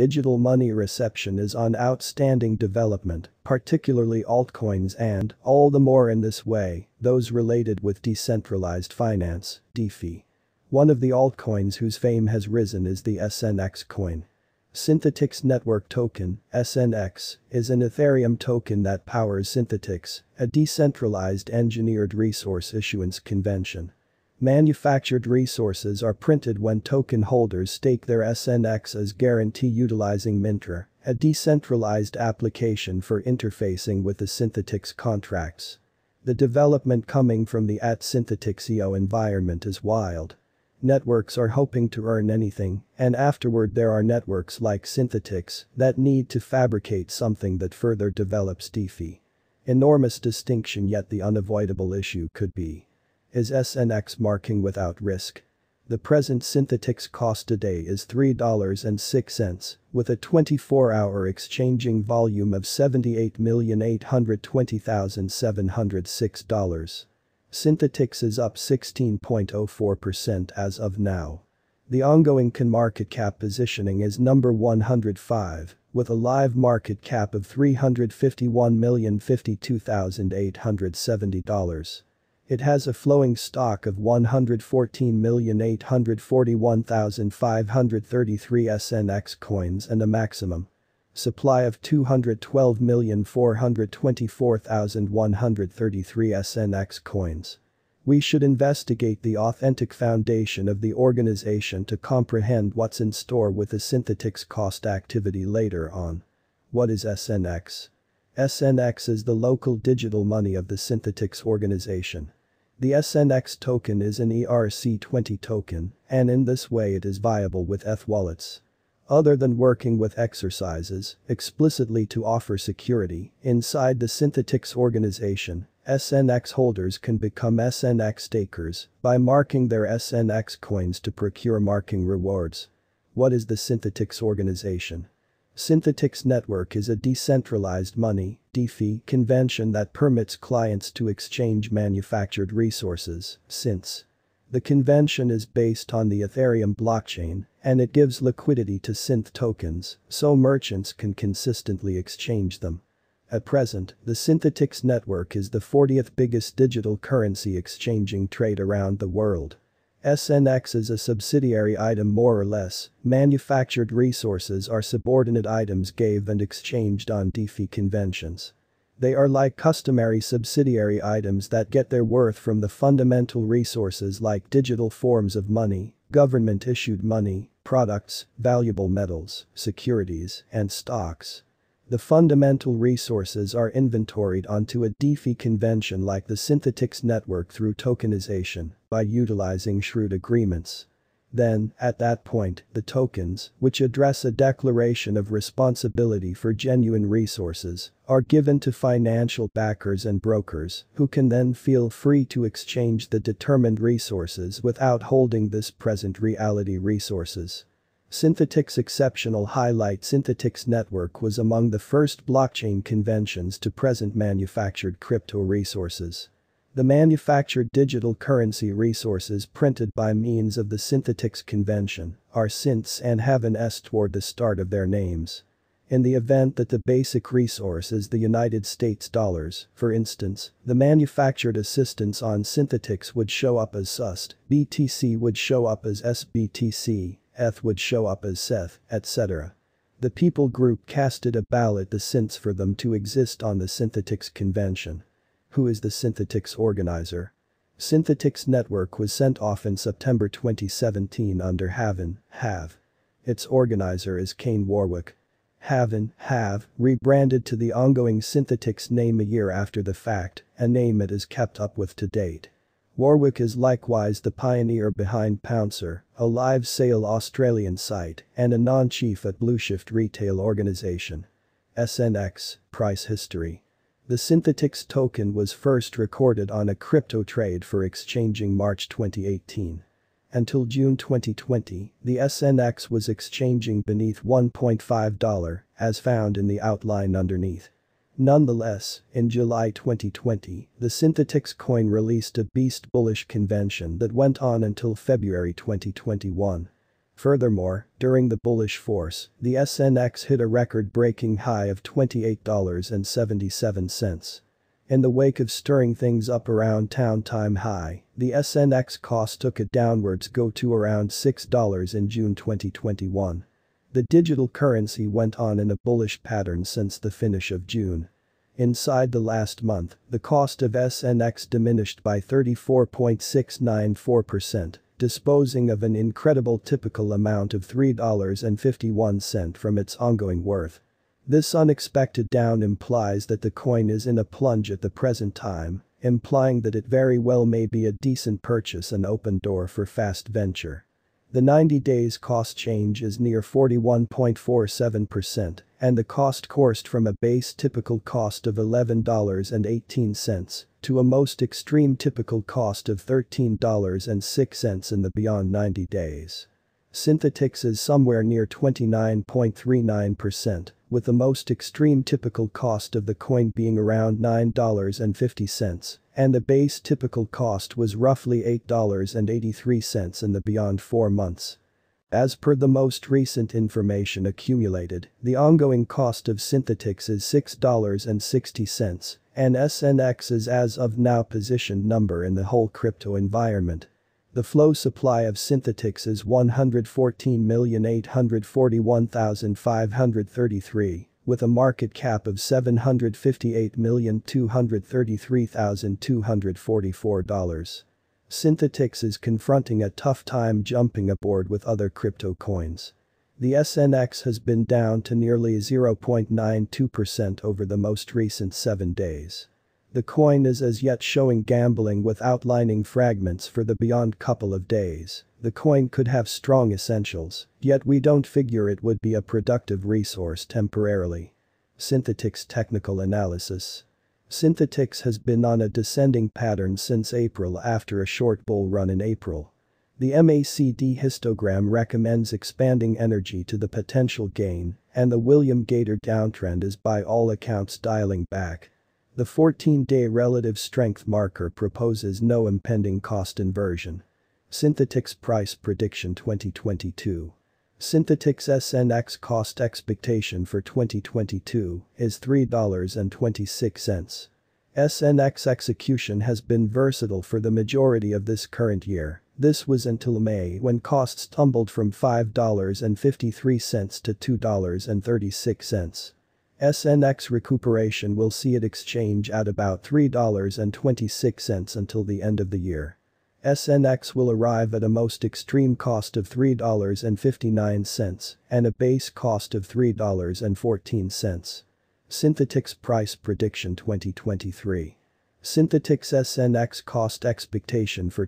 Digital money reception is on outstanding development, particularly altcoins and, all the more in this way, those related with decentralized finance, DeFi. One of the altcoins whose fame has risen is the SNX coin. Synthetix Network Token, SNX, is an Ethereum token that powers Synthetix, a decentralized engineered resource issuance convention. Manufactured resources are printed when token holders stake their SNX as guarantee utilizing Mintr, a decentralized application for interfacing with the Synthetix contracts. The development coming from the at Synthetix.io environment is wild. Networks are hoping to earn anything, and afterward there are networks like Synthetix that need to fabricate something that further develops DeFi. Enormous distinction yet the unavoidable issue could be. Is SNX marking without risk? The present Synthetix cost today is $3.06, with a 24-hour exchanging volume of $78,820,706. Synthetix is up 16.04% as of now. The ongoing can market cap positioning is number 105, with a live market cap of $351,052,870. It has a flowing stock of 114,841,533 SNX coins and a maximum Supply of 212,424,133 SNX coins. We should investigate the authentic foundation of the organization to comprehend what's in store with the Synthetix cost activity later on. What is SNX? SNX is the local digital money of the Synthetix organization. The SNX token is an ERC20 token, and in this way it is viable with ETH wallets. Other than working with exercises, explicitly to offer security, inside the Synthetix organization, SNX holders can become SNX stakers by marking their SNX coins to procure marking rewards. What is the Synthetix organization? Synthetix Network is a decentralized money DeFi convention that permits clients to exchange manufactured resources, since the convention is based on the Ethereum blockchain, and it gives liquidity to synth tokens, so merchants can consistently exchange them. At present, the Synthetix network is the 40th biggest digital currency exchanging trade around the world. SNX is a subsidiary item more or less, manufactured resources are subordinate items gave and exchanged on DeFi conventions. They are like customary subsidiary items that get their worth from the fundamental resources like digital forms of money, government-issued money, products, valuable metals, securities, and stocks. The fundamental resources are inventoried onto a DeFi convention like the Synthetix network through tokenization by utilizing shrewd agreements. Then, at that point, the tokens, which address a declaration of responsibility for genuine resources, are given to financial backers and brokers, who can then feel free to exchange the determined resources without holding this present reality resources. Synthetix Exceptional Highlight Synthetix Network was among the first blockchain conventions to present manufactured crypto resources. The manufactured digital currency resources printed by means of the Synthetix convention are synths and have an S toward the start of their names. In the event that the basic resource is the United States dollars, for instance, the manufactured assistance on Synthetix would show up as SUSD, BTC would show up as SBTC, ETH would show up as SETH, etc. The people group casted a ballot the synths for them to exist on the Synthetix convention. Who is the Synthetix organizer? Synthetix network was sent off in September 2017 under Havven, Have. Its organizer is Kain Warwick. Havven, Have, rebranded to the ongoing Synthetix name a year after the fact, a name it is kept up with to date. Warwick is likewise the pioneer behind Pouncer, a live sale Australian site and a non-chief at Blueshyft retail organization. SNX, price history. The Synthetix token was first recorded on a crypto trade for exchanging March 2018. Until June 2020, the SNX was exchanging beneath $1.5 as found in the outline underneath. Nonetheless, in July 2020, the Synthetix coin released a beast bullish convention that went on until February 2021. Furthermore, during the bullish force, the SNX hit a record-breaking high of $28.77. In the wake of stirring things up around town time high, the SNX cost took a downwards go to around $6 in June 2021. The digital currency went on in a bullish pattern since the finish of June. Inside the last month, the cost of SNX diminished by 34.694%, disposing of an incredible typical amount of $3.51 from its ongoing worth. This unexpected down implies that the coin is in a plunge at the present time, implying that it very well may be a decent purchase and open door for fast venture. The 90 days cost change is near 41.47% and the cost coursed from a base typical cost of $11.18 to a most extreme typical cost of $13.06 in the beyond 90 days. Synthetix is somewhere near 29.39%, with the most extreme typical cost of the coin being around $9.50, and the base typical cost was roughly $8.83 in the beyond 4 months. As per the most recent information accumulated, the ongoing cost of Synthetix is $6.60, and SNX is as of now position number in the whole crypto environment. The flow supply of Synthetix is 114,841,533, with a market cap of $758,233,244. Synthetix is confronting a tough time jumping aboard with other crypto coins. The SNX has been down to nearly 0.92% over the most recent 7 days. The coin is as yet showing gambling with outlining fragments for the beyond couple of days. The coin could have strong essentials, yet we don't figure it would be a productive resource temporarily. Synthetix Technical Analysis Synthetix has been on a descending pattern since April after a short bull run in April. The MACD histogram recommends expanding energy to the potential gain, and the Williams Alligator downtrend is by all accounts dialing back. The 14-day relative strength marker proposes no impending cost inversion. Synthetix Price Prediction 2022 Synthetix SNX cost expectation for 2022 is $3.26. SNX execution has been versatile for the majority of this current year, this was until May when costs tumbled from $5.53 to $2.36. SNX recuperation will see it exchange at about $3.26 until the end of the year. SNX will arrive at a most extreme cost of $3.59 and a base cost of $3.14. Synthetix Price Prediction 2023 Synthetix SNX Cost Expectation for